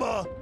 Ah,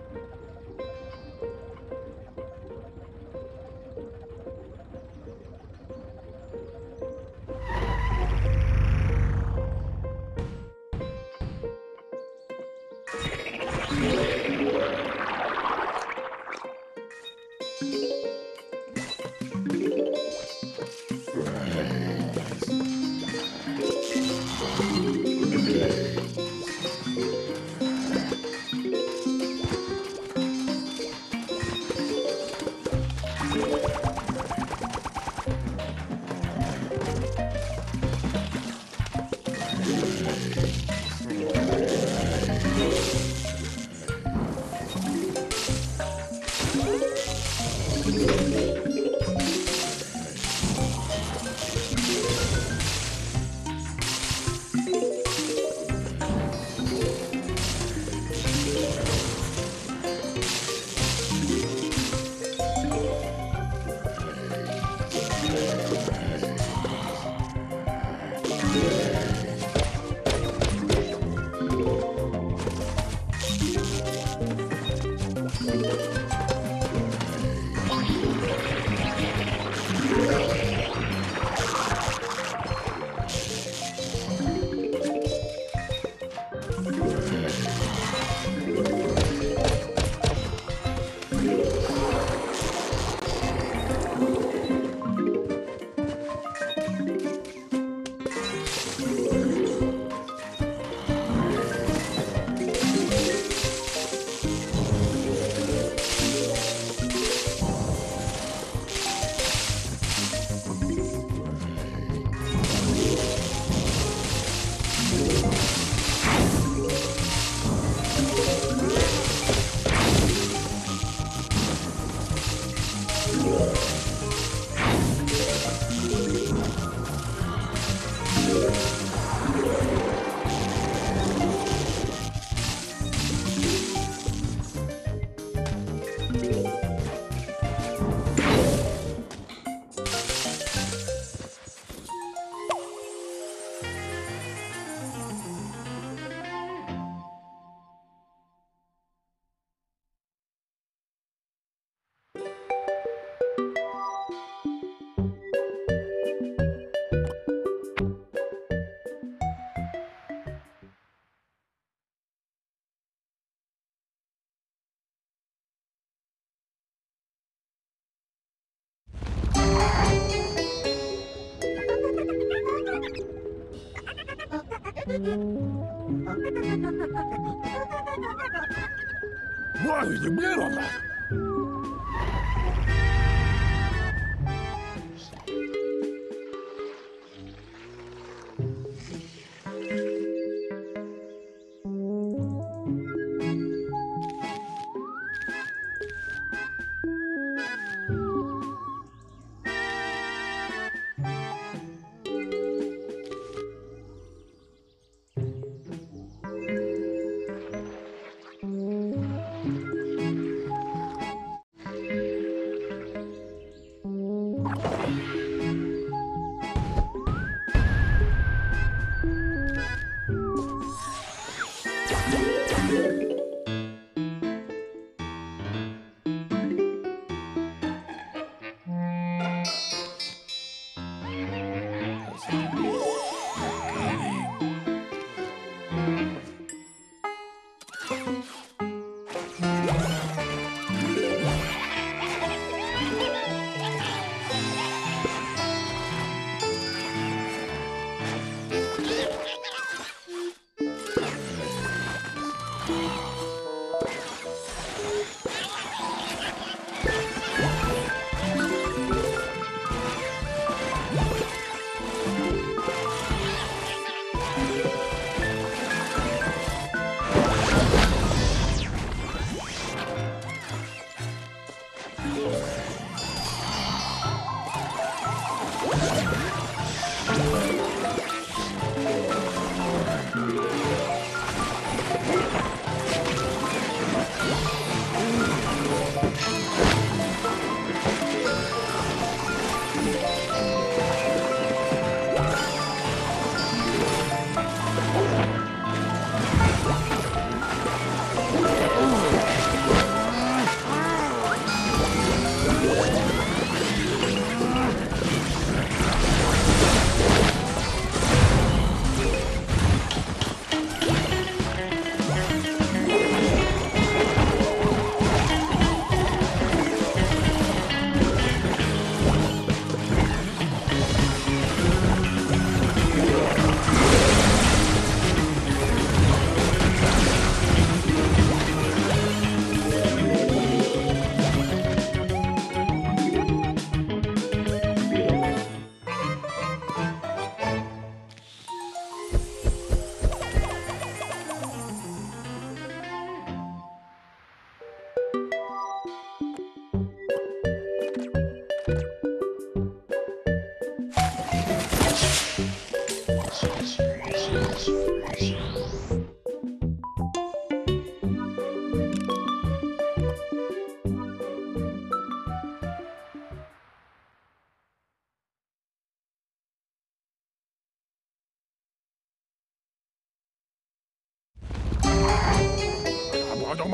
Ой, ты блин!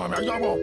上面压过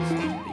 Zombies are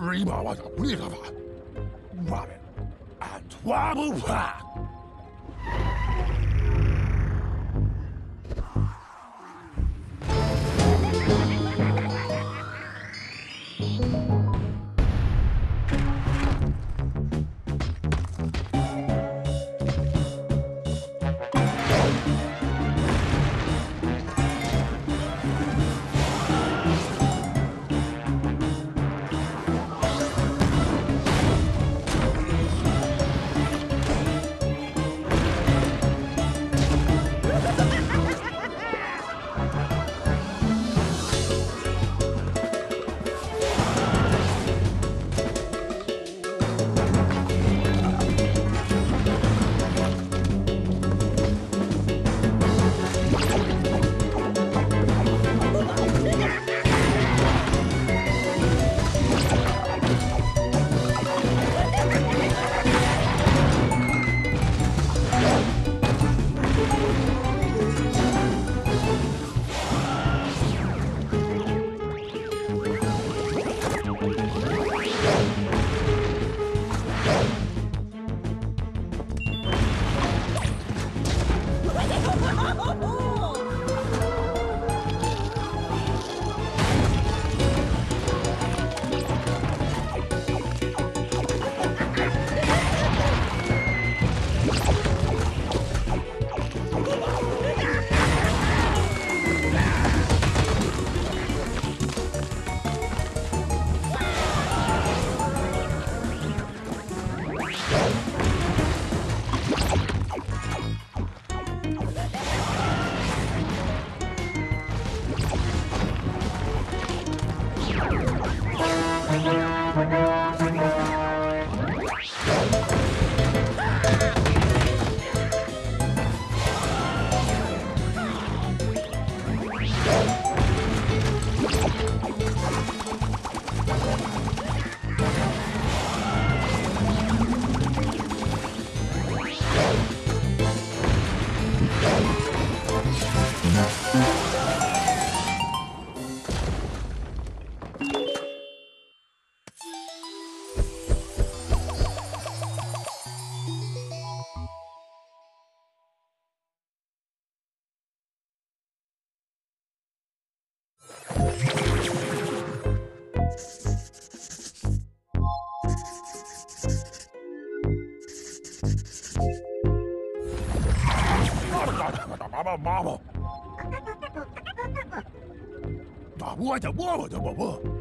Rima was a. Robin. And 妈妈。打不歪就歪，就歪歪。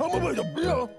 Never tell me where the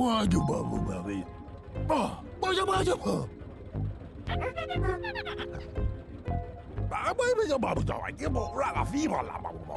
Waduh, babu babi. Oh, baju baju. Baru baru baju babu jauh lagi. Bukan lagi viral lah babu.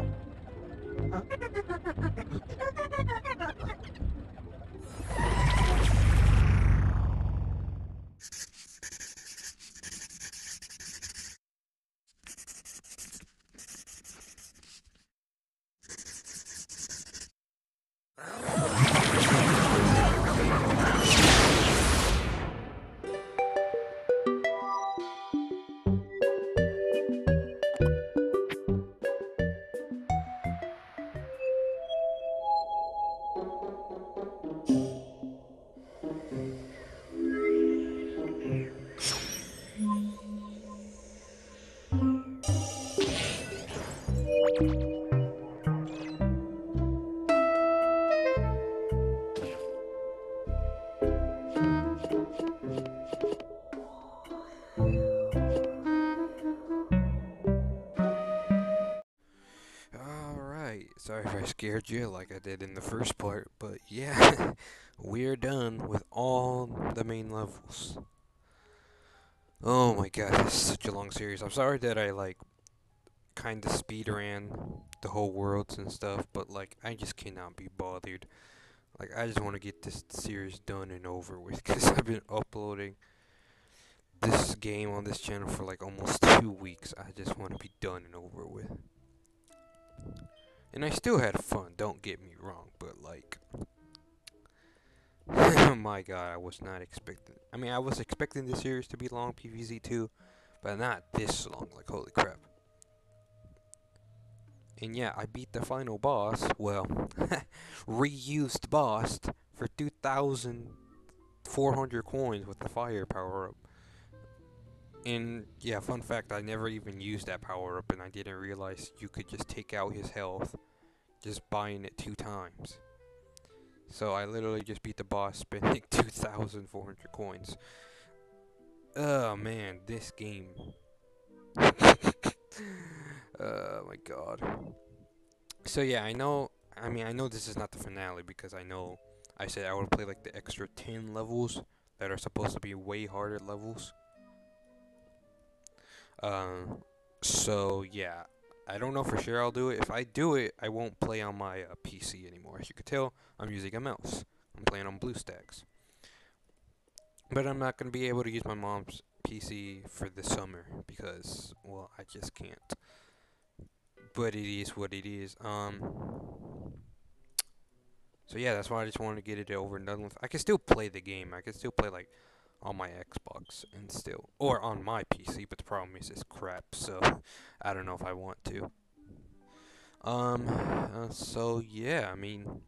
Scared you like I did in the first part, but yeah, we're done with all the main levels. Oh my god, this is such a long series. I'm sorry that I like kind of speed ran the whole worlds and stuff, but like I just cannot be bothered. Like I just want to get this series done and over with because I've been uploading this game on this channel for like almost two weeks. I just want to be done and over with. And I still had fun, don't get me wrong, but like oh my god, I was not expecting I mean I was expecting this series to be long PVZ 2, but not this long, like holy crap. And yeah, I beat the final boss, well, reused boss for 2,400 coins with the fire power up. And yeah, fun fact, I never even used that power up and I didn't realize you could just take out his health just buying it two times. So I literally just beat the boss spending 2,400 coins. Oh man, this game. oh my god. So yeah, I know, I mean, I know this is not the finale because I know I said I would play like the extra 10 levels that are supposed to be way harder levels. Um, so yeah, I don't know for sure I'll do it. If I do it, I won't play on my uh, PC anymore. As you can tell, I'm using a mouse. I'm playing on BlueStacks. But I'm not going to be able to use my mom's PC for the summer because, well, I just can't. But it is what it is. Um. So yeah, that's why I just wanted to get it over and done with. I can still play the game. I can still play like on my Xbox and still, or on my PC, but the problem is it's crap, so I don't know if I want to. Um, uh, so yeah, I mean,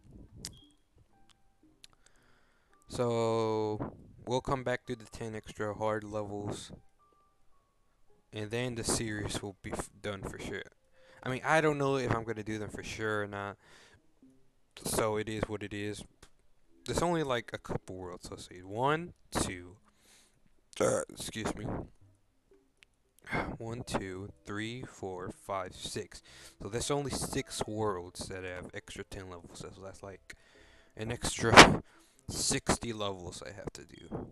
so we'll come back to the 10 extra hard levels, and then the series will be done for sure. I mean, I don't know if I'm going to do them for sure or not, so it is what it is. There's only like a couple worlds, let's see, one, two, uh, excuse me. One, two, three, four, five, six. So there's only six worlds that have extra 10 levels. So that's like an extra 60 levels I have to do.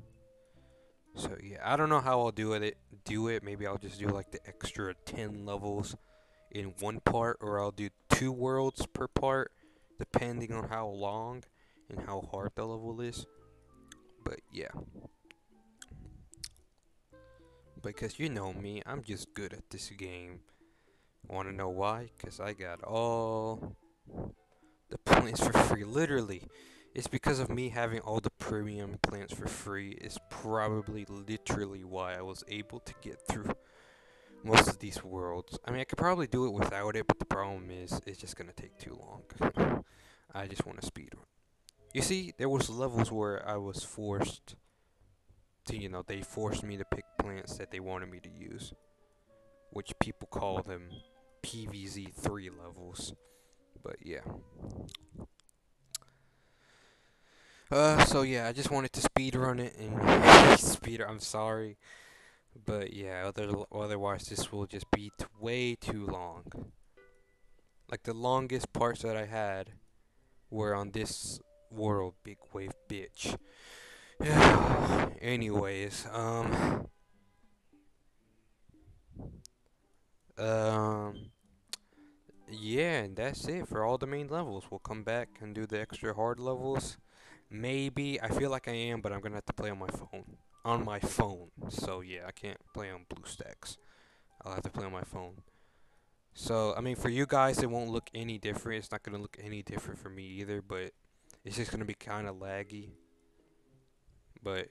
So yeah, I don't know how I'll do it. Do it. Maybe I'll just do like the extra 10 levels in one part, or I'll do two worlds per part, depending on how long and how hard the level is. But yeah because you know me, I'm just good at this game. Want to know why? Because I got all the plants for free. Literally, it's because of me having all the premium plants for free. Is probably literally why I was able to get through most of these worlds. I mean, I could probably do it without it, but the problem is, it's just gonna take too long. I just want to speed run. You see, there was levels where I was forced to, you know, they forced me to pick plants that they wanted me to use, which people call them PVZ3 levels. But yeah. Uh, so yeah, I just wanted to speed run it and speed. I'm sorry, but yeah, other otherwise this will just be way too long. like the longest parts that I had were on this world, big wave beach. Anyways, um, um, yeah, that's it for all the main levels. We'll come back and do the extra hard levels. Maybe I feel like I am, but I'm gonna have to play on my phone. On my phone, so yeah, I can't play on BlueStacks. I'll have to play on my phone. So I mean, for you guys, it won't look any different. It's not gonna look any different for me either, but it's just gonna be kind of laggy. But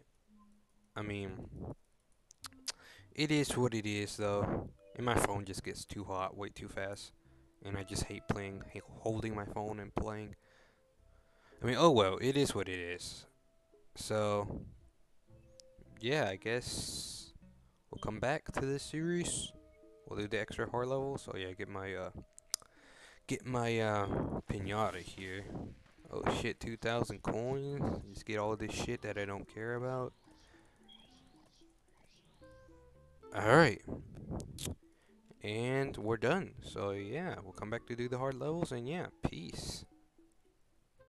I mean, it is what it is, though. And my phone just gets too hot way too fast, and I just hate playing, hate holding my phone and playing. I mean, oh well, it is what it is. So, yeah, I guess we'll come back to this series. We'll do the extra hard level. So yeah, get my uh, get my uh, pinata here. Oh shit, 2,000 coins. Just get all this shit that I don't care about. Alright. And we're done. So yeah, we'll come back to do the hard levels and yeah, peace.